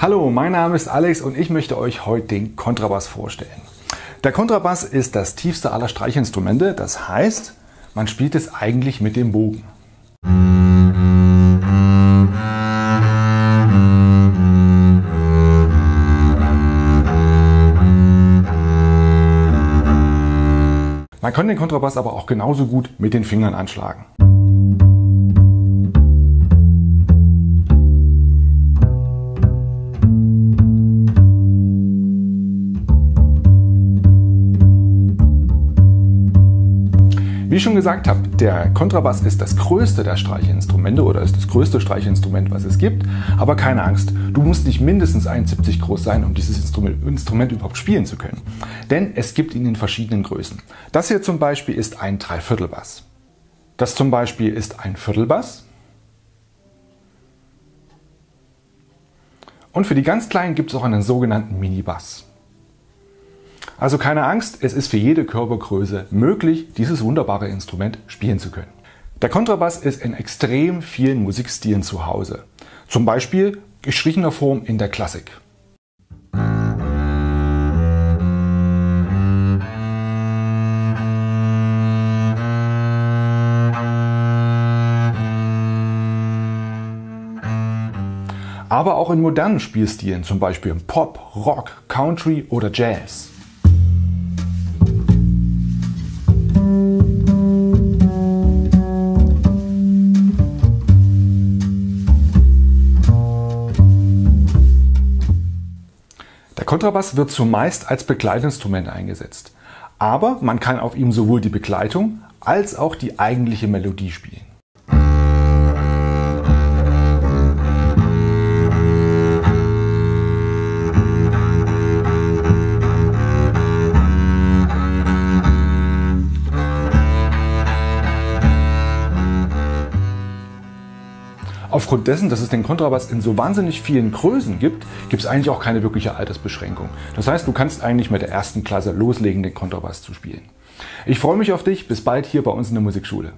Hallo, mein Name ist Alex und ich möchte euch heute den Kontrabass vorstellen. Der Kontrabass ist das tiefste aller Streichinstrumente, das heißt, man spielt es eigentlich mit dem Bogen. Man kann den Kontrabass aber auch genauso gut mit den Fingern anschlagen. Wie ich schon gesagt habe, der Kontrabass ist das größte der Streichinstrumente oder ist das größte Streichinstrument, was es gibt. Aber keine Angst, du musst nicht mindestens 1,70 groß sein, um dieses Instrument, Instrument überhaupt spielen zu können. Denn es gibt ihn in verschiedenen Größen. Das hier zum Beispiel ist ein Dreiviertelbass. Das zum Beispiel ist ein Viertelbass. Und für die ganz Kleinen gibt es auch einen sogenannten Minibass. Also keine Angst, es ist für jede Körpergröße möglich, dieses wunderbare Instrument spielen zu können. Der Kontrabass ist in extrem vielen Musikstilen zu Hause. Zum Beispiel gestrichener Form in der Klassik. aber auch in modernen Spielstilen, zum Beispiel Pop, Rock, Country oder Jazz. Kontrabass wird zumeist als Begleitinstrument eingesetzt, aber man kann auf ihm sowohl die Begleitung als auch die eigentliche Melodie spielen. Aufgrund dessen, dass es den Kontrabass in so wahnsinnig vielen Größen gibt, gibt es eigentlich auch keine wirkliche Altersbeschränkung. Das heißt, du kannst eigentlich mit der ersten Klasse loslegen, den Kontrabass zu spielen. Ich freue mich auf dich. Bis bald hier bei uns in der Musikschule.